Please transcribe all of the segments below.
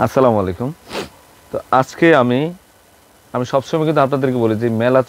আসসালামু আলাইকুম। তো আজকে আমি আমি সবসময় কিন্তু আপনাদেরকে বলি যে মেলা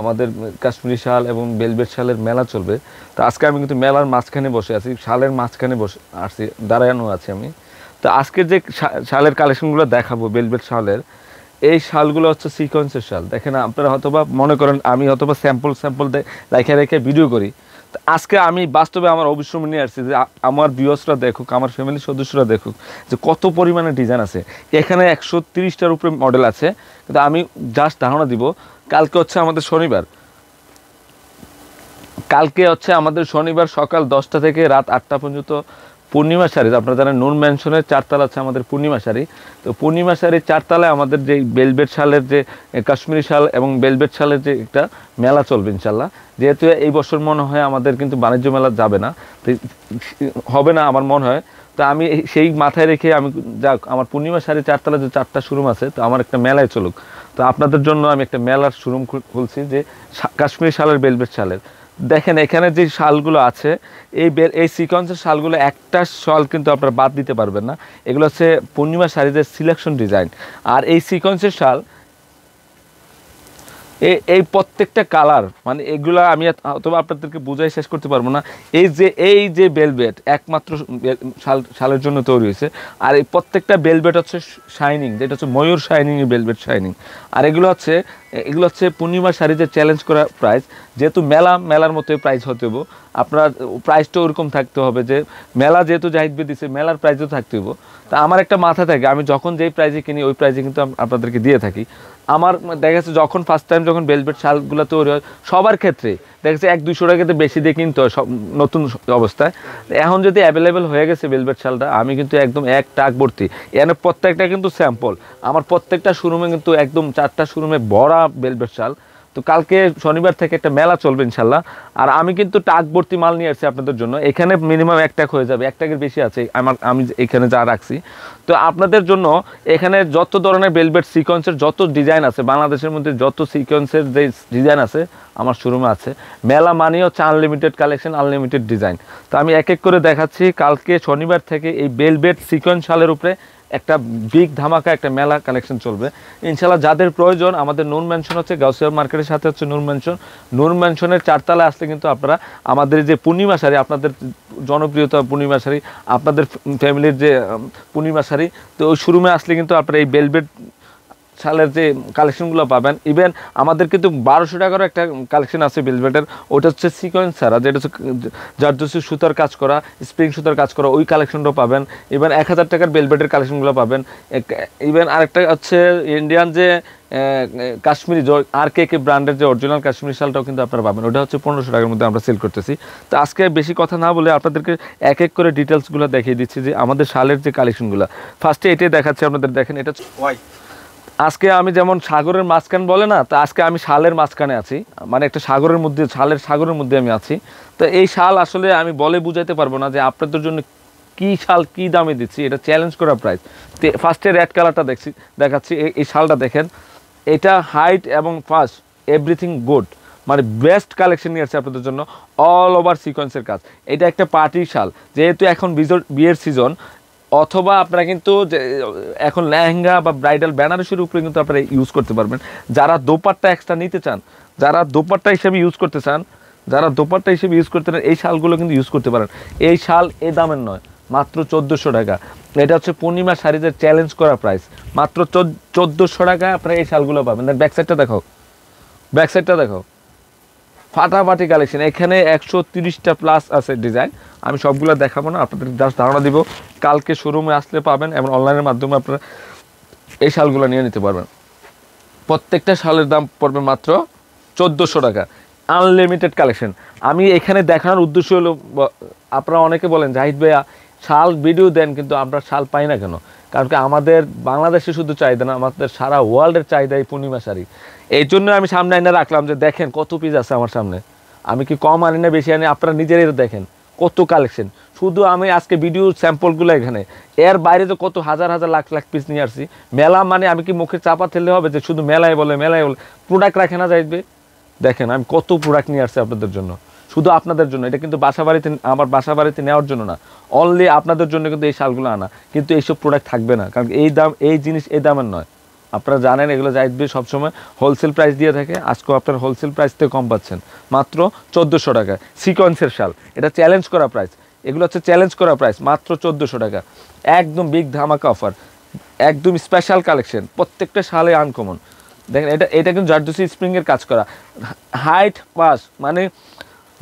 আমাদের কাশ্মীরি শাল এবং বেলবেট শালের মেলা চলবে। তো আজকে আমি কিন্তু মেলার মাঝখানে বসে আছি, শালের মাঝখানে বসে আসছি দাঁড়ানো আছি আমি। তো আজকে যে শালের কালেকশনগুলো দেখাবো, বেলবেট শালের, এই শালগুলো হচ্ছে সিকোয়েন্সের শাল। দেখেন, আপনারা হয়তোবা মনে করেন, আমি হয়তোবা স্যাম্পল স্যাম্পল রেখে রেখে ভিডিও করি। আজকে আমি বাস্তবে আমার অবিশ্রম নিয়ে আসছি যে আমার বিয়সরা দেখুক, আমার ফ্যামিলির সদস্যরা দেখুক যে কত পরিমাণে ডিজাইন আছে। এখানে একশো তিরিশটার উপরে মডেল আছে, কিন্তু আমি জাস্ট ধারণা দিব, কালকে হচ্ছে আমাদের শনিবার। কালকে হচ্ছে আমাদের শনিবার সকাল দশটা থেকে রাত আটটা পর্যন্ত পূর্ণিমা শাড়ি, আপনারা জানেন নুন ম্যানশনের চারতলা আছে আমাদের পূর্ণিমা শাড়ি। তো পূর্ণিমা শাড়ির চারতলায় আমাদের যে বেলবেট শালের যে কাশ্মীরি শাল এবং বেলবেট শালের যে একটা মেলা চলবে ইনশাল্লাহ। যেহেতু এই বছর মনে হয় আমাদের কিন্তু বাণিজ্য মেলা যাবে না, তো হবে না আমার মনে হয়। তো আমি সেই মাথায় রেখে আমি যাক, আমার পূর্ণিমা শাড়ি চারতলা যে চারটা শোরুম আছে, তো আমার একটা মেলায় চলুক। তো আপনাদের জন্য আমি একটা মেলার শোরুম খুলছি যে কাশ্মীরি শালের বেলবেট শালের। দেখেন, এখানে যে শালগুলো আছে, এই এই সিকোয়েন্সের শালগুলো একটা শাল কিন্তু আপনারা বাদ দিতে পারবেন না। এগুলো হচ্ছে পূর্ণিমা শাড়িদের সিলেকশন ডিজাইন আর এই সিকোয়েন্সের শাল এই এই প্রত্যেকটা কালার মানে এগুলো আমি অথবা আপনাদেরকে বুঝাই শেষ করতে পারব না। এই যে এই যে বেলবেট একমাত্র শাল, শালের জন্য তৈরি হয়েছে, আর এই প্রত্যেকটা বেলবেট হচ্ছে শাইনিং যেটা হচ্ছে ময়ূর শাইনিং বেলবেট শাইনিং আর এগুলো হচ্ছে এগুলো হচ্ছে পূর্ণিমা শাড়িতে চ্যালেঞ্জ করা প্রাইস যেহেতু মেলা, মেলার মতোই প্রাইস হতে হব। আপনার প্রাইসটা ওরকম থাকতে হবে যে, মেলা যেহেতু জাহিদ দিছে, মেলার প্রাইসও থাকতে হব। তা আমার একটা মাথা থাকে, আমি যখন যেই প্রাইজে কিনি, ওই প্রাইজে কিন্তু আপনাদেরকে দিয়ে থাকি। আমার দেখা যাচ্ছে যখন ফার্স্ট টাইম যখন বেলভেট শালগুলো তৈরি হয়, সবার ক্ষেত্রে দেখা যাচ্ছে এক দুশো টাকাতে বেশি দিয়ে কিনতে হয় সব নতুন অবস্থায়। এখন যদি অ্যাভেলেবেল হয়ে গেছে বেলভেট শালটা, আমি কিন্তু একদম এক টাক ভর্তি। এখানে প্রত্যেকটা কিন্তু স্যাম্পল আমার প্রত্যেকটা শোরুমে কিন্তু একদম চারটা শোরুমে ভরা বেলভেট শাল। তো কালকে শনিবার থেকে একটা মেলা চলবে ইনশাল্লাহ। আর আমি কিন্তু টাক ভর্তি মাল নিয়ে আসছি আপনাদের জন্য। এখানে মিনিমাম এক টাক হয়ে যাবে। এক টাকের বেশি আছে। আমার আমি এখানে যা রাখছি। তো আপনাদের জন্য এখানে যত ধরনের বেলবেট সিকোয়েন্সের যত ডিজাইন আছে, বাংলাদেশের মধ্যে যত সিকোয়েন্সের যে ডিজাইন আছে, আমার শোরুমে আছে। মেলা মানি হচ্ছে আনলিমিটেড কালেকশন আনলিমিটেড ডিজাইন তো আমি এক এক করে দেখাচ্ছি, কালকে শনিবার থেকে এই বেলবেট সিকোয়েন্স শালের উপরে একটা বিগ ধামাকা একটা মেলা কালেকশন চলবে। ইনশাল্লাহ যাদের প্রয়োজন, আমাদের নুন ম্যানশন হচ্ছে গাউসিয়া মার্কেটের সাথে হচ্ছে নুন ম্যানশন নুন ম্যানশনের চারতলায় আসলে কিন্তু আপনারা আমাদের যে পূর্ণিমা শাড়ি, আপনাদের জনপ্রিয়তা পূর্ণিমা শাড়ি, আপনাদের ফ্যামিলির যে পূর্ণিমা শাড়ি, তো ওই শোরুমে আসলে কিন্তু আপনারা এই বেলভেট শালের যে কালেকশনগুলো পাবেন ইভেন আমাদের কিন্তু বারোশো টাকারও একটা কালেকশন আছে বেলভেটের ওটা হচ্ছে সিকোয়েন্স ছাড়া, যেটা হচ্ছে জারদোসি সুতার কাজ করা স্প্রিং সুতার কাজ করা, ওই কালেকশনটাও পাবেন। ইভেন এক হাজার টাকার বেলভেটের কালেকশনগুলো পাবেন। ইভেন আরেকটা হচ্ছে ইন্ডিয়ান যে কাশ্মীরি আর কে কে ব্র্যান্ডের যে অরিজিনাল কাশ্মীরি শালটাও কিন্তু আপনারা পাবেন। ওটা হচ্ছে পনেরোশো টাকার মধ্যে আমরা সেল করতেছি। তো আজকে বেশি কথা না বলে আপনাদেরকে এক এক করে ডিটেলসগুলো দেখিয়ে দিচ্ছি যে আমাদের শালের যে কালেকশনগুলো ফার্স্টে এটাই দেখাচ্ছি আপনাদের, দেখেন, এটা ওয়াই আজকে আমি যেমন সাগরের মাঝখান বলে না, তো আজকে আমি শালের মাঝখানে আছি। মানে একটা সাগরের মধ্যে, শালের সাগরের মধ্যে আমি আছি। তো এই শাল আসলে আমি বলে বুঝাইতে পারব না যে আপনাদের জন্য কি শাল কি দামে দিচ্ছি, এটা চ্যালেঞ্জ করা প্রাইস তো ফার্স্টে রেড কালারটা দেখছি, দেখাচ্ছি, এই- শালটা দেখেন। এটা হাইট এবং ফার্স্ট এভরিথিং গুড মানে বেস্ট কালেকশন নিয়ে আসছে আপনাদের জন্য অল ওভার সিকোয়েন্সের কাজ। এটা একটা পার্টি শাল। যেহেতু এখন বিয়ের সিজন অথবা আপনারা কিন্তু এখন লেহেঙ্গা বা ব্রাইডাল বেনারসির উপরে কিন্তু আপনারা ইউজ করতে পারবেন। যারা দোপাট্টা এক্সট্রা নিতে চান, যারা দোপাট্টা হিসেবে ইউজ করতে চান, যারা দোপাট্টা হিসেবে ইউজ করতে চান, এই শালগুলো কিন্তু ইউজ করতে পারেন। এই শাল এই দামের নয়, মাত্র চোদ্দোশো টাকা। এটা হচ্ছে পূর্ণিমা শাড়িদের চ্যালেঞ্জ করা প্রাইস মাত্র চোদ্দোশো টাকা আপনারা এই শালগুলো পাবেন। ব্যাক সাইডটা দেখো ব্যাক সাইডটা দেখো ফাটাফাটি কালেকশন এখানে একশো তিরিশটা প্লাস আছে ডিজাইন আমি সবগুলো দেখাবো না, আপনাদের জাস্ট ধারণা দিব। কালকে শোরুমে আসলে পাবেন এবং অনলাইনের মাধ্যমে আপনারা এই শালগুলো নিয়ে নিতে পারবেন। প্রত্যেকটা শালের দাম পড়বে মাত্র চোদ্দোশো টাকা। আনলিমিটেড কালেকশন আমি এখানে দেখানোর উদ্দেশ্য হলো, আপনারা অনেকে বলেন, জাহিদ ভাইয়া শাল ভিডিও দেন, কিন্তু আমরা শাল পাই না কেন? কারণ কি আমাদের বাংলাদেশে শুধু চাহিদা না, আমাদের সারা ওয়ার্ল্ডের চাহিদা এই পূর্ণিমা শাড়ি। এই জন্য আমি সামনে এনে রাখলাম যে, দেখেন কত পিস আছে আমার সামনে। আমি কি কম আনি না বেশি আনি, আপনারা নিজেরাই দেখেন কত কালেকশন শুধু আমি আজকে ভিডিও স্যাম্পলগুলো এখানে। এর বাইরে তো কত হাজার হাজার লাখ লাখ পিস নিয়ে আসছি। মেলা মানে আমি কি মুখে চাপা ফেললে হবে যে, শুধু মেলায় বলে মেলায় বলে প্রোডাক্ট রাখে না যাইবে? দেখেন আমি কত প্রোডাক্ট নিয়ে আসছি আপনাদের জন্য। শুধু আপনাদের জন্য, এটা কিন্তু বাসা বাড়িতে আমার বাসা বাড়িতে নেওয়ার জন্য না। অনলি আপনাদের জন্য কিন্তু এই শালগুলো আনা। কিন্তু এইসব প্রোডাক্ট থাকবে না, কারণ এই দাম, এই জিনিস এই দামের নয়। আপনারা জানেন এগুলো জাহিদবি সবসময় হোলসেল প্রাইস দিয়ে থাকে। আজকেও আপনার হোলসেল প্রাইস থেকে কম পাচ্ছেন। মাত্র চোদ্দোশো টাকা। সিকোয়েন্সের শাল। এটা চ্যালেঞ্জ করা প্রাইস এগুলো হচ্ছে চ্যালেঞ্জ করা প্রাইস মাত্র চোদ্দোশো টাকা। একদম বিগ ধামাকা অফার একদম স্পেশাল কালেকশন প্রত্যেকটা শালে আনকমন দেখেন, এটা এটা কিন্তু জারদোসি স্প্রিংয়ের কাজ করা। হাইট পাস মানে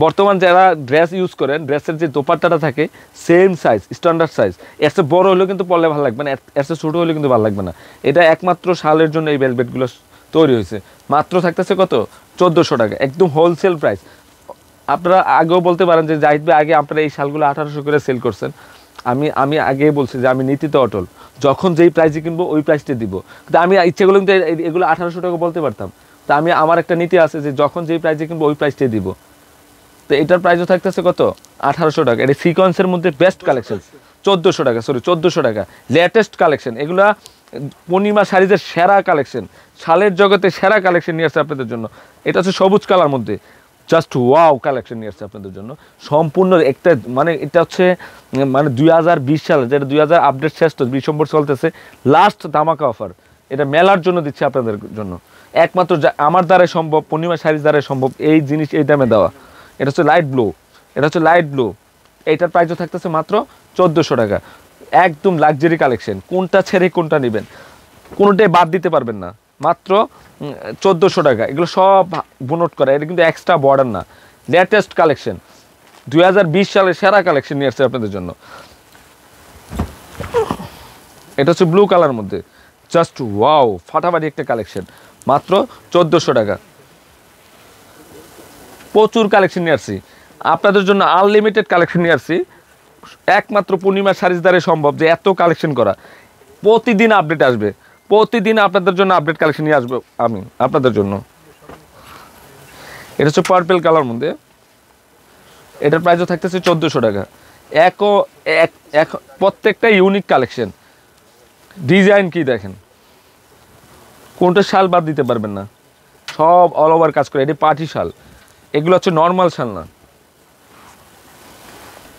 বর্তমান যারা ড্রেস ইউজ করেন ড্রেসের যে দোপাট্টাটা থাকে সেম সাইজ স্ট্যান্ডার্ড সাইজ চেয়ে বড় হলেও কিন্তু পরলে ভালো লাগবে না, এর ছোটো হলেও কিন্তু ভালো লাগবে না। এটা একমাত্র শালের জন্য এই ভেলভেটগুলো তৈরি হয়েছে। মাত্র থাকতেছে কত? চোদ্দোশো টাকা, একদম হোলসেল প্রাইস আপনারা আগেও বলতে পারেন যে জাহিদ ভাই, আগে আপনারা এই শালগুলো আঠারোশো করে সেল করছেন। আমি আমি আগেই বলছি যে আমি নীতিতে অটল। যখন যেই প্রাইসে কিনবো, ওই প্রাইসটা দিব। কিন্তু আমি ইচ্ছেগুলো কিন্তু এগুলো আঠারোশো টাকা বলতে পারতাম। তা আমি, আমার একটা নীতি আছে যে যখন যেই প্রাইসে কিনবো, ওই প্রাইসটাই দিব। তো এটার প্রাইসও থাকতেছে কত? আঠারোশো টাকা। এটা সিকোয়েন্সের মধ্যে বেস্ট কালেকশন চোদ্দোশো টাকা সরি চোদ্দোশো টাকা। লেটেস্ট কালেকশন এগুলা পূর্ণিমা শাড়িদের সেরা কালেকশন শালের জগতে সেরা কালেকশন নিয়ে আসছে আপনাদের জন্য। এটা হচ্ছে সবুজ কালার মধ্যে। জাস্ট ওয়াও কালেকশন নিয়ে আসছে আপনাদের জন্য। সম্পূর্ণ একটা মানে এটা হচ্ছে মানে দুই হাজার বিশ সালে যেটা দুই হাজার আপডেট শেষ তো ডিসেম্বর চলতেছে লাস্ট ধামাকা অফার এটা মেলার জন্য দিচ্ছে আপনাদের জন্য। একমাত্র আমার দ্বারাই সম্ভব পূর্ণিমা শাড়ির দ্বারাই সম্ভব এই জিনিস এই দামে দেওয়া। এটা হচ্ছে লাইট ব্লু এটা হচ্ছে লাইট ব্লু এইটার প্রাইসও থাকতেছে মাত্র চোদ্দোশো টাকা। একদম লাক্সারি কালেকশন কোনটা ছেড়ে কোনটা নেবেন। কোনোটাই বাদ দিতে পারবেন না। মাত্র চোদ্দোশো টাকা। এগুলো সব বুনট করা, এটা কিন্তু এক্সট্রা বর্ডার না। লেটেস্ট কালেকশন দুই হাজার বিশ সালের সেরা কালেকশন নিয়ে আসছে আপনাদের জন্য। এটা হচ্ছে ব্লু কালার মধ্যে। জাস্ট ওয়াও ফাটাফাটি একটা কালেকশন মাত্র চোদ্দোশো টাকা। প্রচুর কালেকশন নিয়ে আসছি। আপনাদের জন্য আনলিমিটেড কালেকশন নিয়ে আসছি। একমাত্র পূর্ণিমা শাড়ির দ্বারা সম্ভব যে এত কালেকশন করা। প্রতিদিন আপডেট আসবে। প্রতিদিন আপনাদের জন্য আপডেট কালেকশন নিয়ে আসব আমি, আপনাদের জন্য। এটা হচ্ছে পার্পেল কালার মধ্যে। এটার প্রাইসও থাকতেছে চোদ্দোশো টাকা। এক এক প্রত্যেকটা ইউনিক কালেকশন ডিজাইন কি দেখেন? কোনটা শাল বাদ দিতে পারবেন না। সব অল ওভার কাজ করে, এটি পার্টি শাল। এগুলো হচ্ছে নর্মাল শাল না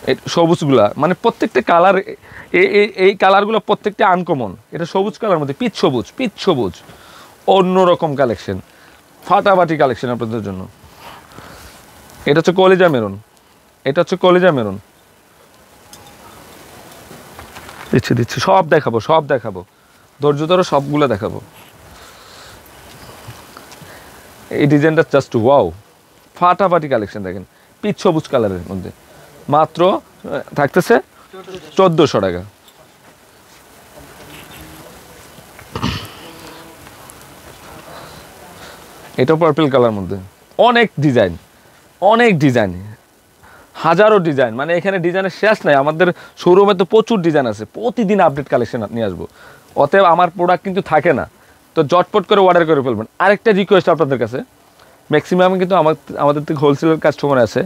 এ- সবুজগুলা মানে প্রত্যেকটা কালার এই কালারগুলো প্রত্যেকটা আনকমন এটা সবুজ কালার মধ্যে, পিচ সবুজ পিচ সবুজ। অন্যরকম কালেকশন ফাটাফাটি কালেকশন আপনাদের জন্য। এটা হচ্ছে কলিজা মেরুন। এটা হচ্ছে কলিজা মেরুন। দিচ্ছি দিচ্ছি, সব দেখাবো সব দেখাবো। ধৈর্য ধরো সবগুলো দেখাবো। এই ডিজাইনটা জাস্ট ওয়াও ফাটাফাটি কালেকশন দেখেন পিচ সবুজ কালারের মধ্যে। মাত্র থাকতেছে চোদ্দোশো টাকা। এটা পার্পল কালার মধ্যে। অনেক ডিজাইন অনেক ডিজাইন হাজারো ডিজাইন মানে এখানে ডিজাইনের শেষ নাই, আমাদের শোরুমে তো প্রচুর ডিজাইন আছে। প্রতিদিন আপডেট কালেকশন নিয়ে আসব। অতএব আমার প্রোডাক্ট কিন্তু থাকে না। তো জটপট করে অর্ডার করে ফেলবেন। আরেকটা রিকোয়েস্ট আপনাদের কাছে। ম্যাক্সিমাম কিন্তু আমার, আমাদের থেকে হোলসেলের কাস্টমার আছে।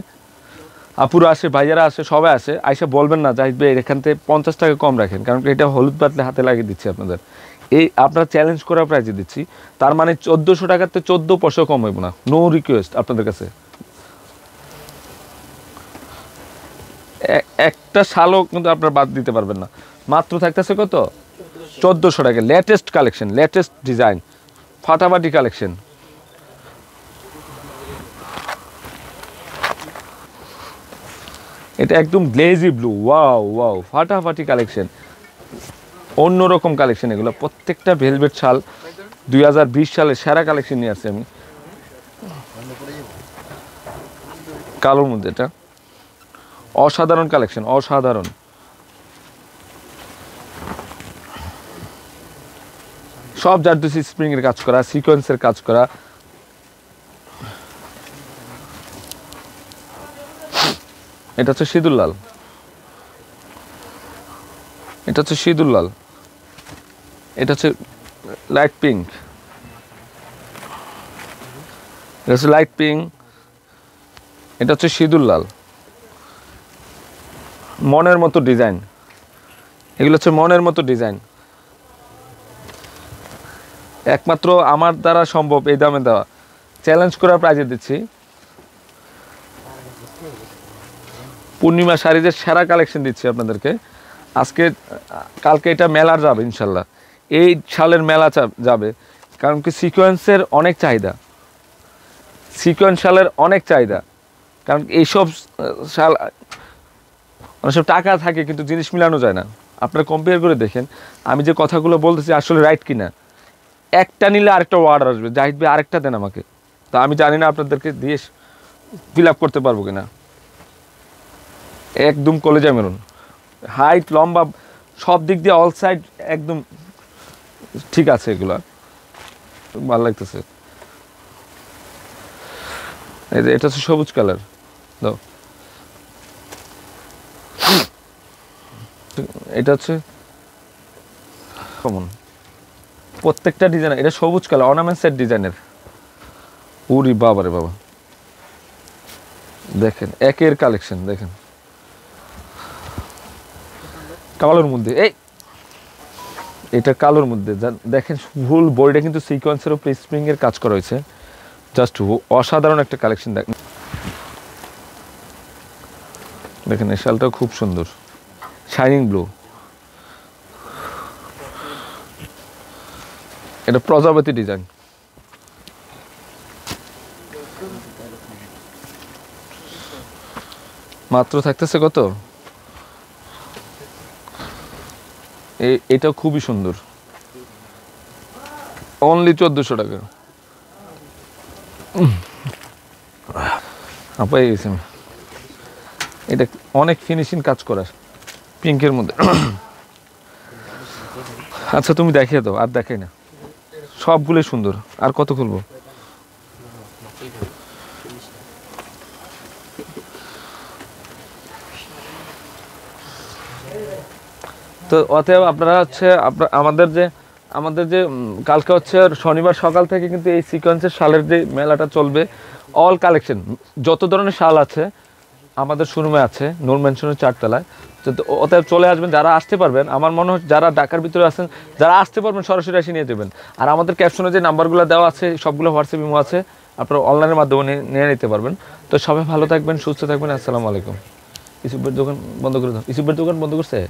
আপুরা আসে, ভাইয়ারা আসে, সবাই আসে, আইসা বলবেন না, জাহিদ ভাই, এখান থেকে পঞ্চাশ টাকা কম রাখেন, কারণ এটা হলুদ বাতলে হাতে লাগিয়ে দিচ্ছি আপনাদের। এই আপনার চ্যালেঞ্জ করা প্রাইজে দিচ্ছি। তার মানে চোদ্দোশো টাকাতে চোদ্দ পয়সা কম হইব না। নো রিকোয়েস্ট আপনাদের কাছে। একটা শালও কিন্তু আপনারা বাদ দিতে পারবেন না। মাত্র থাকতেছে কত? চোদ্দোশো টাকা। লেটেস্ট কালেকশন লেটেস্ট ডিজাইন ফাটাফাটি কালেকশন এটা একদম গ্লেজি ব্লু ওয়াও ওয়াও ফাটাফাটি কালেকশন অন্যরকম কালেকশন এগুলো। প্রত্যেকটা ভেলভেট শাল দুই হাজার বিশ সালে সেরা কালেকশন নিয়ে আসছি আমি। কালোর মধ্যে এটা। অসাধারণ কালেকশন অসাধারণ। সব জারদুসি স্প্রিং এর কাজ করা সিকোয়েন্সের কাজ করা। এটা হচ্ছে সিঁদুর লাল। এটা হচ্ছে সিঁদুর লাল। এটা হচ্ছে লাইট পিঙ্ক। এটা হচ্ছে লাইট পিঙ্ক। এটা হচ্ছে সিঁদুর লাল। মনের মতো ডিজাইন। এগুলো হচ্ছে মনের মতো ডিজাইন। একমাত্র আমার দ্বারা সম্ভব এই দামে দেওয়া। চ্যালেঞ্জ করার প্রাইজে দিচ্ছি। পূর্ণিমা শাড়িদের সেরা কালেকশন দিচ্ছি আপনাদেরকে। আজকে, কালকে এটা মেলার যাবে ইনশাল্লাহ। এই শালের মেলা যাবে। কারণ কি সিকোয়েন্সের অনেক চাহিদা। সিকোয়েন্স শালের অনেক চাহিদা। কারণ এইসব শাল অনেক সব টাকা থাকে কিন্তু জিনিস মিলানো যায় না। আপনারা কম্পেয়ার করে দেখেন। আমি যে কথাগুলো বলতেছি আসলে রাইট কিনা। একটা নিলে আরেকটা ওয়ার্ড আসবে। জাহিদ ভাই আরেকটা দেন আমাকে। তা আমি জানি না আপনাদেরকে দিয়ে ফিল আপ করতে পারব কিনা। একদম কলেজা মেরুন। হাইট লম্বা, সব দিক দিয়ে অল সাইড একদম ঠিক আছে এগুলা। ভালো লাগতেছে। এই যে এটা হচ্ছে সবুজ কালার। দাও। এটা হচ্ছে কমন প্রত্যেকটা ডিজাইন এটা সবুজ কালার অর্নামেন্টসের ডিজাইনের উরি বাবারে বাবা। দেখেন, একের কালেকশন দেখেন। কালোর মধ্যে। এই, এটা কালোর মধ্যে। দেখেন ফুল বডিটা কিন্তু সিকোয়েন্সের উপরে স্প্রিং এর কাজ করা হয়েছে। জাস্ট অসাধারণ একটা কালেকশন দেখেন দেখেন, এই শালটাও খুব সুন্দর। শাইনিং ব্লু এটা প্রজাপতি ডিজাইন মাত্র থাকতেছে কত এ- এটা খুবই সুন্দর। অনলি চোদ্দশো টাকা। আপাই গেছি। এটা অনেক ফিনিশিং কাজ করার, পিঙ্কের মধ্যে। আচ্ছা তুমি দেখিয়ে দাও, আর দেখাই না। সবগুলোই সুন্দর। আর কত খুলবো? তো অতএব আপনারা হচ্ছে আমাদের যে আমাদের যে কালকে হচ্ছে শনিবার সকাল থেকে কিন্তু এই সিকোয়েন্সের শালের যে মেলাটা চলবে অল কালেকশন যত ধরনের শাল আছে, আমাদের শোরুমে আছে, নূর ম্যানশনের চারতলায় অতএব চলে আসবেন, যারা আসতে পারবেন, আমার মনে হচ্ছে যারা ঢাকার ভিতরে আছেন, যারা আসতে পারবেন, সরাসরি এসে নিয়ে যাবেন। আর আমাদের ক্যাপশনে যে নাম্বারগুলো দেওয়া আছে, সবগুলো হোয়াটসঅ্যাপ ইমো আছে, আপনারা অনলাইনের মাধ্যমে নিয়ে- নিতে পারবেন। তো সবাই ভালো থাকবেন, সুস্থ থাকবেন, আসসালামু আলাইকুম। ইসুবের দোকান বন্ধ করে দাও। ইসুবের দোকান বন্ধ করছে?